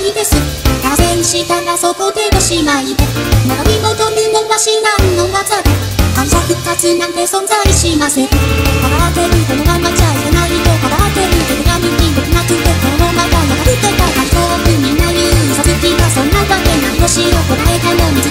いです。河川したらそこでおしまいで。並び求めのは至難の技で。敗者復活なんて存在しません。払ってるこのままじゃいけないと払ってる手紙に僕なくてこのままやられてた大丈夫みんな言う。嘘つきはそんなわけない。よしをらえたの水